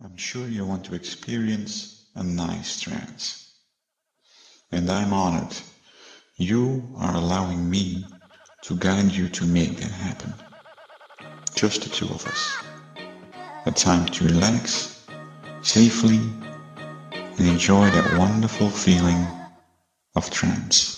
I'm sure you want to experience a nice trance. And I'm honored you are allowing me to guide you to make that happen. Just the two of us. A time to relax, safely, and enjoy that wonderful feeling of trance.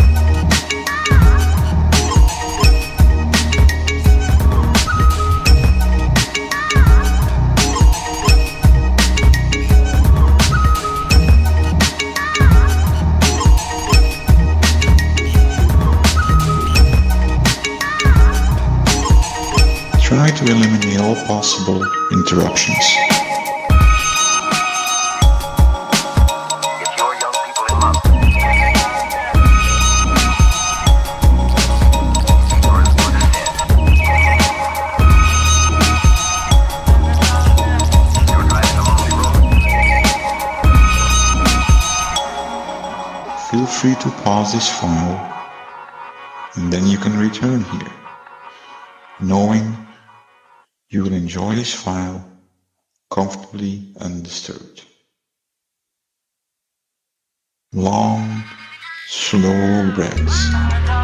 Try to eliminate all possible interruptions. feel free to pause this file and then you can return here, knowing you will enjoy this file comfortably undisturbed. Long, slow breaths.